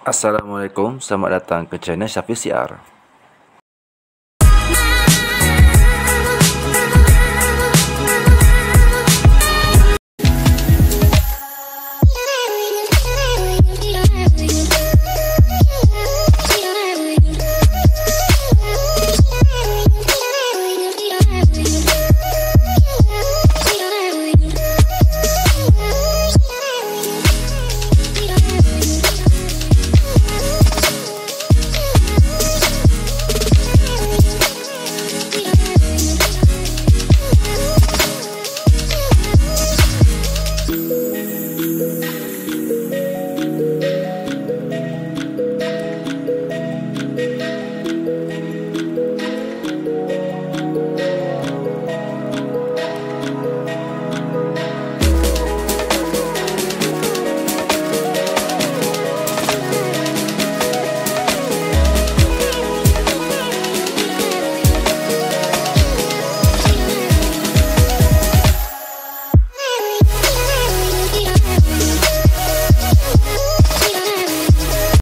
Assalamualaikum, selamat datang ke channel Syafiq CR.